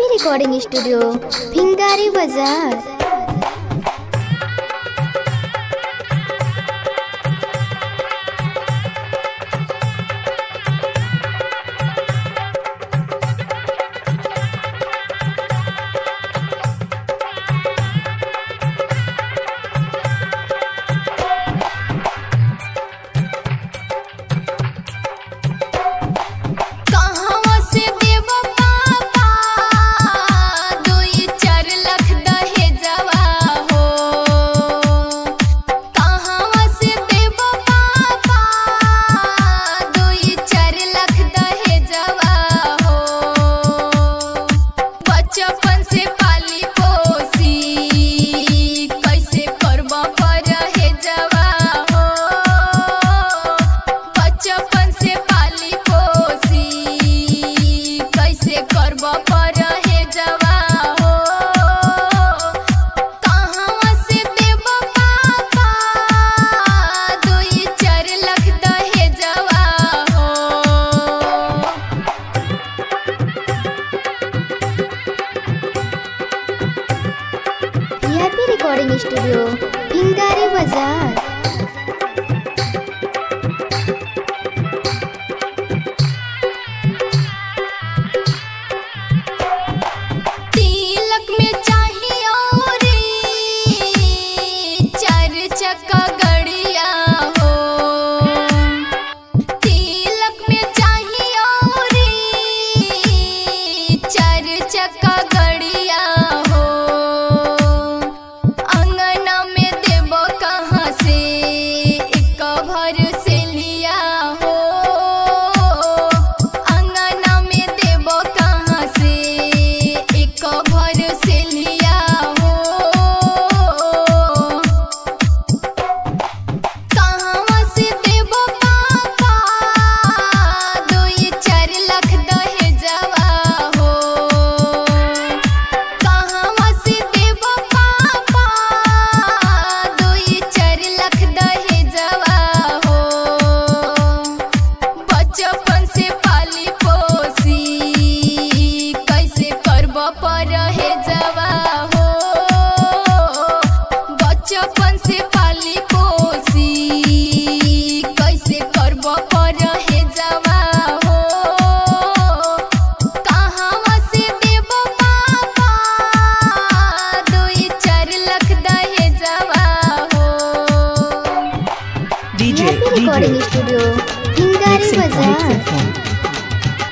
Happy recording studio भिंगारी बाजार recording studio फिंगारे बाजार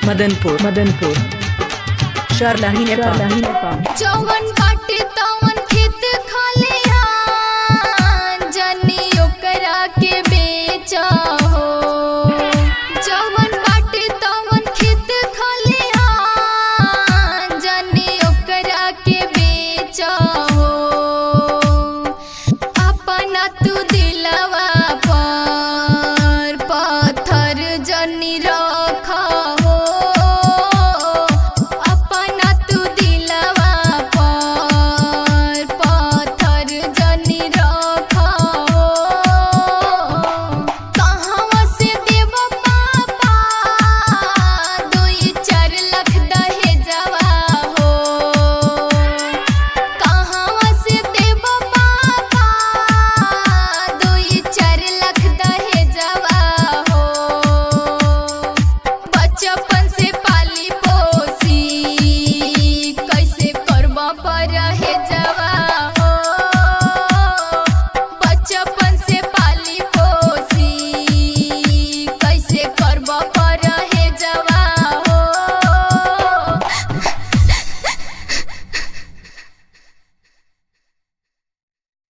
मदनपुर मदनपुर। चौवन काटे